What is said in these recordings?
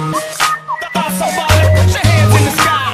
Somebody put your hands in the sky.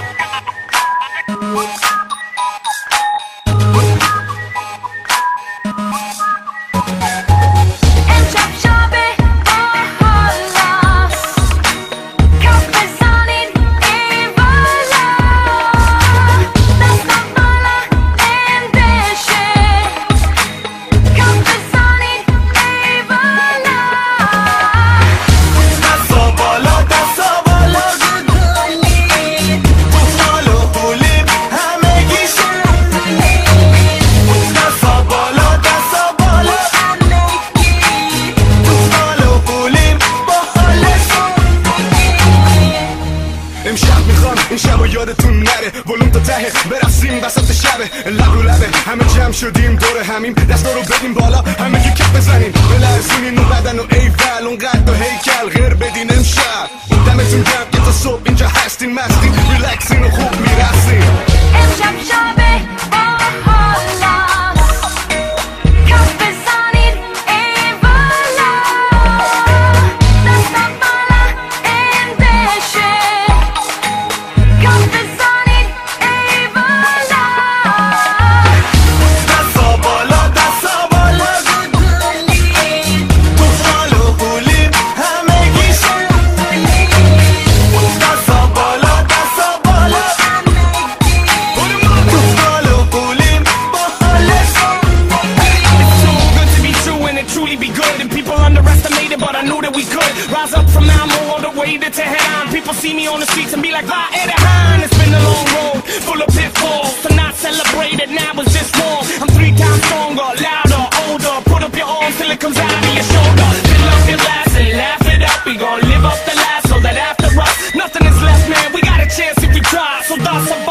می‌خوام؟ این شب یادتون نره. ولوم تا ته. برسیم وسط شب. لب رو لبه. همه جمع شدیم دور همیم. دستا رو بدیم بالا. همه که کپ بزنیم. بلرزونین اینو بدن و ایول اون قد و هیکل. غیر بدین امشب. دمتون گرم که تا صبح اینجا هستین مستین. to Tehran. People see me on the streets and be like, why Anaheim? It's been a long road, full of pitfalls. So not celebrate it now was just wrong. I'm three times stronger, louder, older. Put up your arms till it comes out of your shoulder. Fill up your glass and laugh it up. We gon' live up the last so that after us, nothing is left, man. We got a chance if we try. So thoughts of